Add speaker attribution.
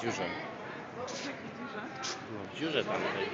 Speaker 1: dziurze.
Speaker 2: W?
Speaker 1: No, w dziurze tamtej.